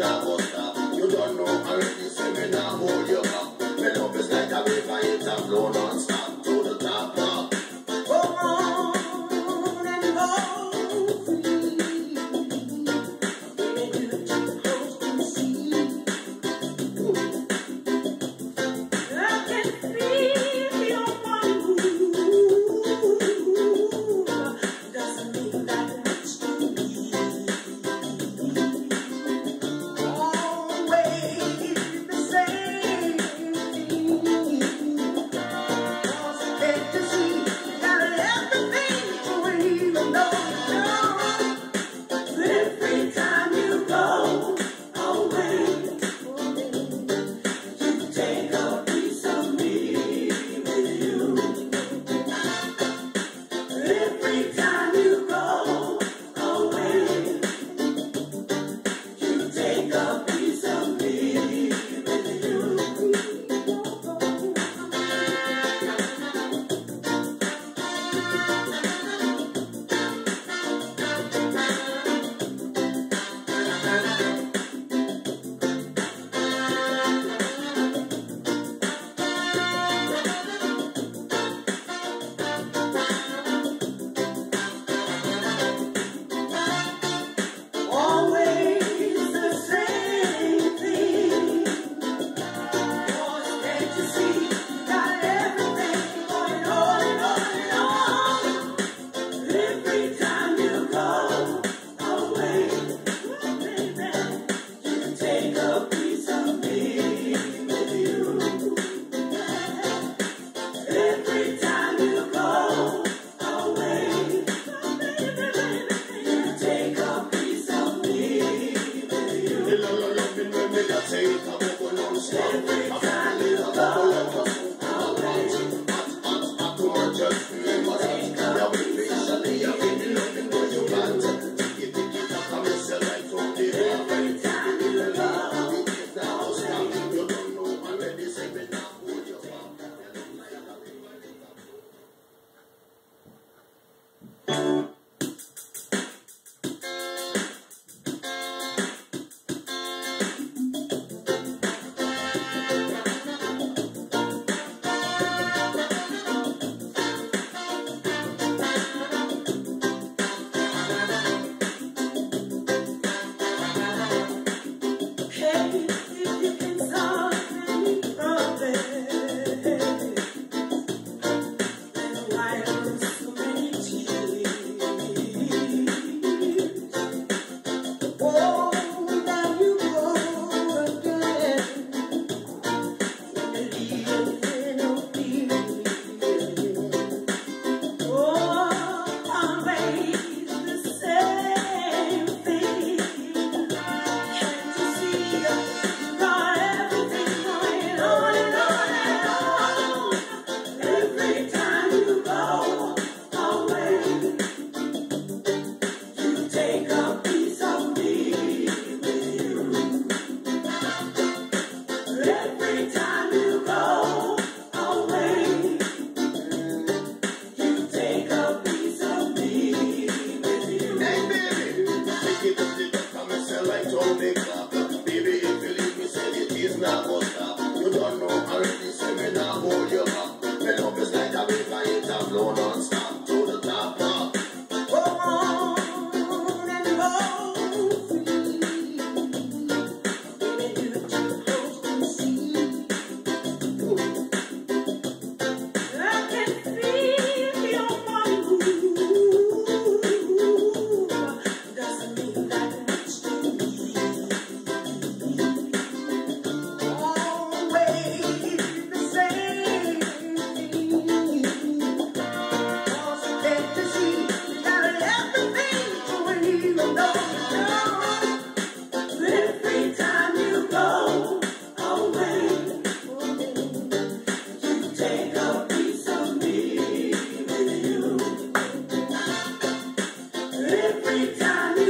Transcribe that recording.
You don't know how it is, and me now hold you up. Me love is like a river, it's a flow non-stop. every time